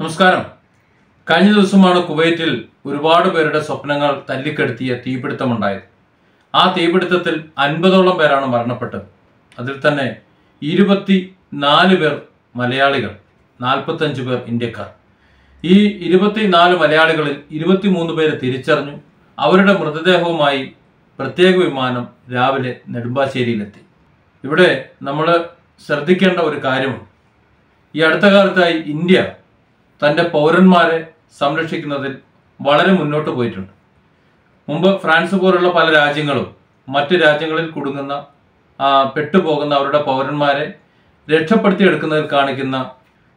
നമസ്കാരം. കഴിഞ്ഞ ദിവസമാണ് കുവൈറ്റിൽ ഒരുപാട് പേരുടെ സ്വപ്നങ്ങൾ തല്ലിക്കെടുത്തിയ തീപിടുത്തമുണ്ടായത്. ആ തീപിടുത്തത്തിൽ അൻപതോളം പേരാണ് മരണപ്പെട്ടത്. അതിൽ തന്നെ ഇരുപത്തി നാല് പേർ മലയാളികൾ നാൽപ്പത്തഞ്ച് പേർ ഇന്ത്യക്കാർ. ഈ ഇരുപത്തിനാല് മലയാളികളിൽ ഇരുപത്തിമൂന്ന് പേര് തിരിച്ചറിഞ്ഞു. അവരുടെ മൃതദേഹവുമായി പ്രത്യേക വിമാനം രാവിലെ നെടുമ്പാശ്ശേരിയിലെത്തി. ഇവിടെ നമ്മൾ ശ്രദ്ധിക്കേണ്ട ഒരു കാര്യമുണ്ട്. ഈ അടുത്ത കാലത്തായി ഇന്ത്യ തന്റെ പൗരന്മാരെ സംരക്ഷിക്കുന്നതിൽ വളരെ മുന്നോട്ട് പോയിട്ടുണ്ട്. മുമ്പ് ഫ്രാൻസ് പോലുള്ള പല രാജ്യങ്ങളും മറ്റ് രാജ്യങ്ങളിൽ കുടുങ്ങുന്ന പെട്ടുപോകുന്ന അവരുടെ പൗരന്മാരെ രക്ഷപ്പെടുത്തിയെടുക്കുന്നതിൽ കാണിക്കുന്ന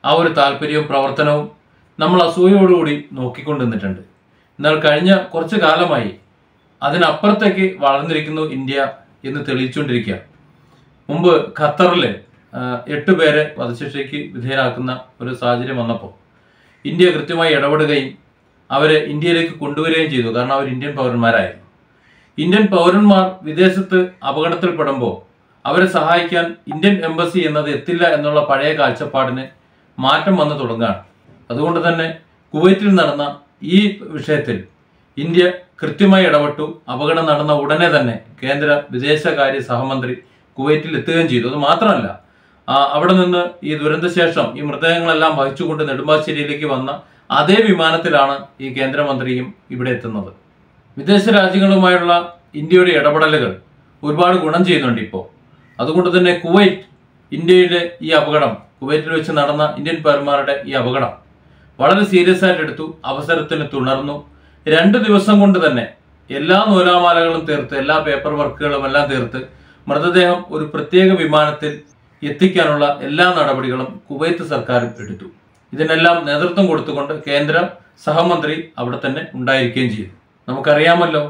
ആ ഒരു താല്പര്യവും പ്രവർത്തനവും നമ്മൾ അസൂയോടുകൂടി നോക്കിക്കൊണ്ടിരുന്നിട്ടുണ്ട്. എന്നാൽ കഴിഞ്ഞ കുറച്ച് കാലമായി അതിനപ്പുറത്തേക്ക് വളർന്നിരിക്കുന്നു ഇന്ത്യ എന്ന് തെളിയിച്ചുകൊണ്ടിരിക്കുക മുമ്പ് ഖത്തറിൽ എട്ട് പേരെ വധശിക്ഷയ്ക്ക് വിധേയരാക്കുന്ന ഒരു സാഹചര്യം വന്നപ്പോൾ ഇന്ത്യ കൃത്യമായി ഇടപെടുകയും അവരെ ഇന്ത്യയിലേക്ക് കൊണ്ടുവരികയും ചെയ്തു. കാരണം അവർ ഇന്ത്യൻ പൗരന്മാരായിരുന്നു. ഇന്ത്യൻ പൗരന്മാർ വിദേശത്ത് അപകടത്തിൽപ്പെടുമ്പോൾ അവരെ സഹായിക്കാൻ ഇന്ത്യൻ എംബസി എന്നത് എത്തില്ല എന്നുള്ള പഴയ കാഴ്ചപ്പാടിന് മാറ്റം വന്നു തുടങ്ങുകയാണ്. അതുകൊണ്ട് തന്നെ കുവൈറ്റിൽ നടന്ന ഈ വിഷയത്തിൽ ഇന്ത്യ കൃത്യമായി ഇടപെട്ടു. അപകടം നടന്ന ഉടനെ തന്നെ കേന്ദ്ര വിദേശകാര്യ സഹമന്ത്രി കുവൈറ്റിൽ എത്തുകയും ചെയ്തു. അത് മാത്രമല്ല അവിടെ നിന്ന് ഈ ദുരന്തശേഷം ഈ മൃതദേഹങ്ങളെല്ലാം വഹിച്ചുകൊണ്ട് നെടുമ്പാശ്ശേരിയിലേക്ക് വന്ന അതേ വിമാനത്തിലാണ് ഈ കേന്ദ്രമന്ത്രിയും ഇവിടെ എത്തുന്നത്. വിദേശ രാജ്യങ്ങളുമായുള്ള ഇന്ത്യയുടെ ഇടപെടലുകൾ ഒരുപാട് ഗുണം ചെയ്യുന്നുണ്ട് ഇപ്പോൾ. അതുകൊണ്ട് തന്നെ കുവൈറ്റ് ഇന്ത്യയുടെ ഈ അപകടം കുവൈറ്റിൽ വെച്ച് നടന്ന ഇന്ത്യൻ പൗരന്മാരുടെ ഈ അപകടം വളരെ സീരിയസ് ആയിട്ട് എടുത്തു അവസരത്തിന് തുണർന്നു രണ്ട് ദിവസം കൊണ്ട് തന്നെ എല്ലാ നൂലാമാലകളും തീർത്ത് എല്ലാ പേപ്പർ വർക്കുകളും എല്ലാം തീർത്ത് മൃതദേഹം ഒരു പ്രത്യേക വിമാനത്തിൽ എത്തിക്കാനുള്ള എല്ലാ നടപടികളും കുവൈത്ത് സർക്കാർ എടുത്തു. ഇതിനെല്ലാം നേതൃത്വം കൊടുത്തുകൊണ്ട് കേന്ദ്ര സഹമന്ത്രി അവിടെ തന്നെ ഉണ്ടായിരിക്കുകയും ചെയ്തു. നമുക്കറിയാമല്ലോ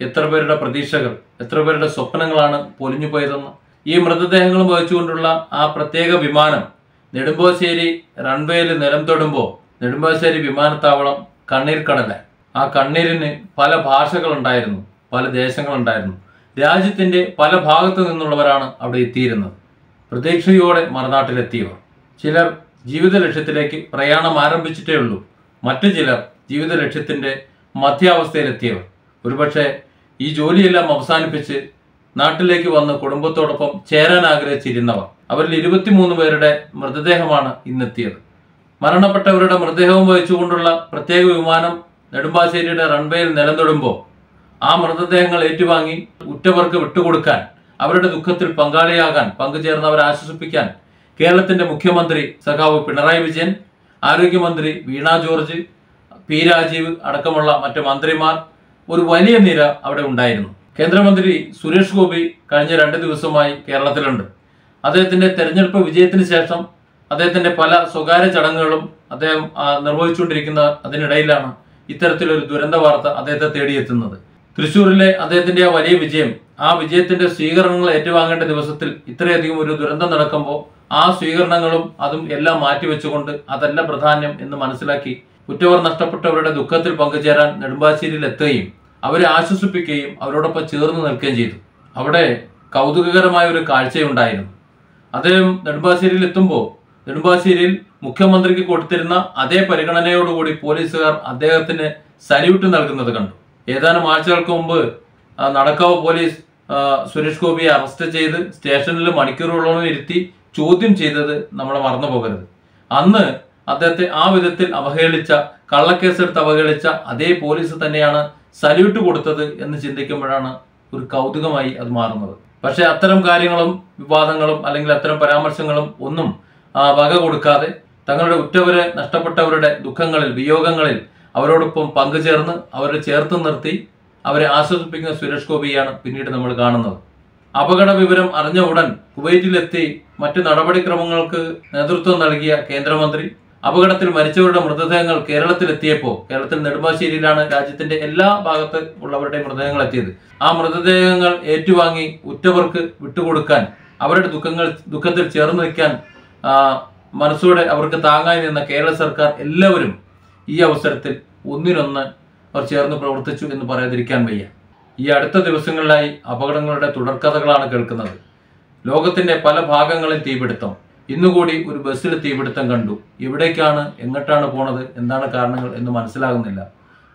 എത്ര പേരുടെ പ്രതീക്ഷകൾ എത്ര പേരുടെ സ്വപ്നങ്ങളാണ് പൊലിഞ്ഞു പോയതെന്ന്. ഈ മൃതദേഹങ്ങൾ വഹിച്ചുകൊണ്ടുള്ള ആ പ്രത്യേക വിമാനം നെടുമ്പോശ്ശേരി റൺവേയിൽ നിലം തൊടുമ്പോൾ നെടുമ്പാശ്ശേരി വിമാനത്താവളം കണ്ണീർ കടല ആ കണ്ണീരിന് പല ഭാഷകളുണ്ടായിരുന്നു പല ദേശങ്ങളുണ്ടായിരുന്നു. രാജ്യത്തിന്റെ പല ഭാഗത്തു നിന്നുള്ളവരാണ് അവിടെ എത്തിയിരുന്നത്. പ്രതീക്ഷയോടെ മറുനാട്ടിലെത്തിയവർ. ചിലർ ജീവിത ലക്ഷ്യത്തിലേക്ക് പ്രയാണം ആരംഭിച്ചിട്ടേ ഉള്ളൂ. മറ്റു ചിലർ ജീവിത ലക്ഷ്യത്തിന്റെ മധ്യാവസ്ഥയിലെത്തിയവർ. ഒരുപക്ഷെ ഈ ജോലിയെല്ലാം അവസാനിപ്പിച്ച് നാട്ടിലേക്ക് വന്ന് കുടുംബത്തോടൊപ്പം ചേരാൻ ആഗ്രഹിച്ചിരുന്നവർ. അവരിൽ ഇരുപത്തിമൂന്ന് പേരുടെ മൃതദേഹമാണ് ഇന്നെത്തിയത്. മരണപ്പെട്ടവരുടെ മൃതദേഹവും വഹിച്ചുകൊണ്ടുള്ള പ്രത്യേക വിമാനം നെടുമ്പാശ്ശേരിയുടെ റൺവേയിൽ നിലനിടുമ്പോൾ ആ മൃതദേഹങ്ങൾ ഏറ്റുവാങ്ങി ഉറ്റവർക്ക് വിട്ടുകൊടുക്കാൻ അവരുടെ ദുഃഖത്തിൽ പങ്കാളിയാകാൻ പങ്കുചേർന്നവരെ ആശ്വസിപ്പിക്കാൻ കേരളത്തിന്റെ മുഖ്യമന്ത്രി സഖാവ് പിണറായി വിജയൻ ആരോഗ്യമന്ത്രി വീണ ജോർജ് പി രാജീവ് അടക്കമുള്ള മറ്റ് മന്ത്രിമാർ ഒരു വലിയ നിര അവിടെ ഉണ്ടായിരുന്നു. കേന്ദ്രമന്ത്രി സുരേഷ് ഗോപി കഴിഞ്ഞ രണ്ട് ദിവസമായി കേരളത്തിലുണ്ട്. അദ്ദേഹത്തിന്റെ തെരഞ്ഞെടുപ്പ് വിജയത്തിന് ശേഷം അദ്ദേഹത്തിന്റെ പല സ്വകാര്യ ചടങ്ങുകളും അദ്ദേഹം നിർവഹിച്ചുകൊണ്ടിരിക്കുന്ന അതിനിടയിലാണ് ഇത്തരത്തിലൊരു ദുരന്ത വാർത്ത അദ്ദേഹത്തെ തേടിയെത്തുന്നത്. തൃശ്ശൂരിലെ അദ്ദേഹത്തിന്റെ ആ വലിയ വിജയം ആ വിജയത്തിന്റെ സ്വീകരണങ്ങൾ ഏറ്റുവാങ്ങേണ്ട ദിവസത്തിൽ ഇത്രയധികം ഒരു ദുരന്തം നടക്കുമ്പോൾ ആ സ്വീകരണങ്ങളും അതും എല്ലാം മാറ്റിവെച്ചുകൊണ്ട് അതല്ല പ്രാധാന്യം എന്ന് മനസ്സിലാക്കി ഉറ്റവർ നഷ്ടപ്പെട്ടവരുടെ ദുഃഖത്തിൽ പങ്കുചേരാൻ നെടുമ്പാശ്ശേരിയിൽ എത്തുകയും അവരെ ആശ്വസിപ്പിക്കുകയും അവരോടൊപ്പം ചേർന്ന് നിൽക്കുകയും ചെയ്തു. അവിടെ കൗതുകകരമായ ഒരു കാഴ്ചയുണ്ടായിരുന്നു. അദ്ദേഹം നെടുമ്പാശ്ശേരിയിൽ എത്തുമ്പോൾ നെടുമ്പാശ്ശേരിയിൽ മുഖ്യമന്ത്രിക്ക് കൊടുത്തിരുന്ന അതേ പരിഗണനയോടുകൂടി പോലീസുകാർ അദ്ദേഹത്തിന് സല്യൂട്ട് നൽകുന്നത് കണ്ടു. ഏതാനും ആഴ്ചകൾക്ക് മുമ്പ് നടക്കാവ് പോലീസ് സുരേഷ് ഗോപിയെ അറസ്റ്റ് ചെയ്ത് സ്റ്റേഷനിൽ മണിക്കൂറുകളോളം ഇരുത്തി ചോദ്യം ചെയ്തത് നമ്മൾ മറന്നു പോകരുത് അന്ന് അദ്ദേഹത്തെ ആ വിധത്തിൽ അവഹേളിച്ച കള്ളക്കേസെടുത്ത് അവഹേളിച്ച അതേ പോലീസ് തന്നെയാണ് സല്യൂട്ട് കൊടുത്തത് എന്ന് ചിന്തിക്കുമ്പോഴാണ് ഒരു കൗതുകമായി അത് മാറുന്നത്. പക്ഷേ അത്തരം കാര്യങ്ങളും വിവാദങ്ങളും അല്ലെങ്കിൽ അത്തരം പരാമർശങ്ങളും ഒന്നും വക കൊടുക്കാതെ തങ്ങളുടെ ഉറ്റവരെ നഷ്ടപ്പെട്ടവരുടെ ദുഃഖങ്ങളിൽ വിയോഗങ്ങളിൽ അവരോടൊപ്പം പങ്കുചേർന്ന് അവരെ ചേർത്ത് നിർത്തി അവരെ ആശ്വസിപ്പിക്കുന്ന സുരേഷ് ഗോപിയാണ് പിന്നീട് നമ്മൾ കാണുന്നത്. അപകട വിവരം അറിഞ്ഞ ഉടൻ കുവൈറ്റിലെത്തി മറ്റ് നടപടിക്രമങ്ങൾക്ക് നേതൃത്വം നൽകിയ കേന്ദ്രമന്ത്രി. അപകടത്തിൽ മരിച്ചവരുടെ മൃതദേഹങ്ങൾ കേരളത്തിലെത്തിയപ്പോൾ കേരളത്തിൽ നെടുമ്പാശ്ശേരിയിലാണ് രാജ്യത്തിന്റെ എല്ലാ ഭാഗത്ത് ഉള്ളവരുടെ മൃതദേഹങ്ങൾ എത്തിയത്. ആ മൃതദേഹങ്ങൾ ഏറ്റുവാങ്ങി ഉറ്റവർക്ക് വിട്ടുകൊടുക്കാൻ അവരുടെ ദുഃഖങ്ങൾ ദുഃഖത്തിൽ ചേർന്ന് നിൽക്കാൻ മനസ്സോടെ അവർക്ക് താങ്ങായി നിന്ന കേരള സർക്കാർ എല്ലാവരും ഈ അവസരത്തിൽ ഒന്നിനൊന്ന് അവർ ചേർന്ന് പ്രവർത്തിച്ചു എന്ന് പറയാതിരിക്കാൻ വയ്യ. ഈ അടുത്ത ദിവസങ്ങളിലായി അപകടങ്ങളുടെ തുടർക്കഥകളാണ് കേൾക്കുന്നത്. ലോകത്തിന്റെ പല ഭാഗങ്ങളിൽ തീപിടുത്തം. ഇന്നുകൂടി ഒരു ബസ്സിൽ തീപിടുത്തം കണ്ടു. എവിടേക്കാണ് എങ്ങോട്ടാണ് പോണത് എന്താണ് കാരണങ്ങൾ എന്ന് മനസ്സിലാകുന്നില്ല.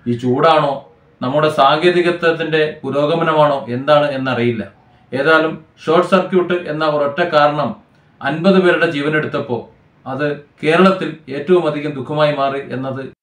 ഈ ചൂടാണോ നമ്മുടെ സാങ്കേതികത്വത്തിന്റെ പുരോഗമനമാണോ എന്താണ് എന്നറിയില്ല. ഏതായാലും ഷോർട്ട് സർക്യൂട്ട് എന്ന ഒരൊറ്റ കാരണം അൻപത് പേരുടെ ജീവനെടുത്തപ്പോൾ അത് കേരളത്തിൽ ഏറ്റവും അധികം ദുഃഖമായി മാറി എന്നത്